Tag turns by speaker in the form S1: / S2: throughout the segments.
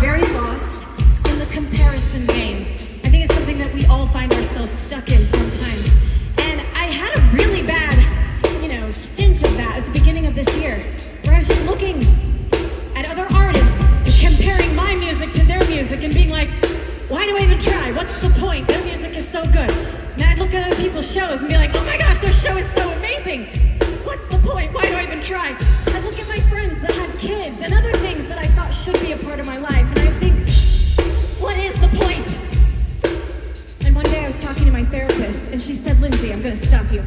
S1: very lost in the comparison game. I think it's something that we all find ourselves stuck in sometimes. And I had a really bad, you know, stint of that at the beginning of this year, where I was just looking at other artists and comparing my music to their music and being like, why do I even try? What's the point? Their music is so good. And I'd look at other people's shows and be like, oh my gosh, their show is so amazing. What's the point? Why do I even try? Kids and other things that I thought should be a part of my life, and I'd think, what is the point? And one day I was talking to my therapist, and she said, Lindsey, I'm gonna stop you.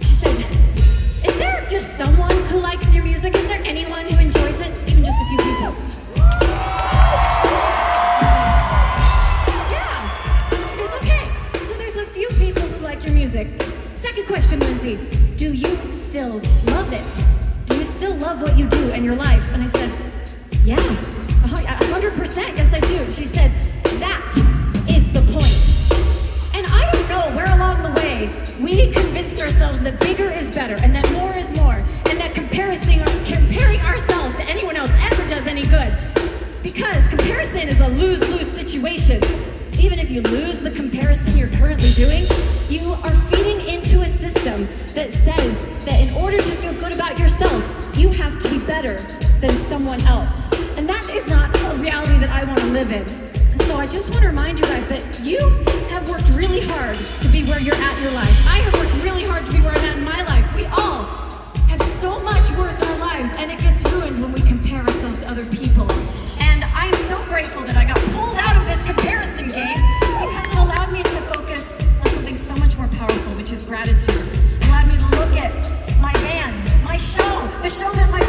S1: She said, Is there just someone who likes your music? Is there anyone who enjoys it? Even just a few people. Yeah. She goes, Okay, so there's a few people who like your music. Second question, Lindsey, do you still love it? Still love what you do in your life? And I said, Yeah, a hundred percent. Yes, I do. She said, That is the point. And I don't know where along the way we convinced ourselves that bigger is better and that more is more and that comparison, comparing ourselves to anyone else ever does any good. Because comparison is a lose lose situation. Even if you lose the comparison you're currently doing, you are feeding system that says that in order to feel good about yourself, you have to be better than someone else. And that is not a reality that I want to live in. So I just want to remind you guys that you have worked really hard to be where you're at in your life. I have worked really hard to be where I'm at in my life. We all gratitude. It allowed me to look at my band, my show, the show that my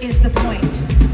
S1: is the point.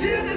S1: to the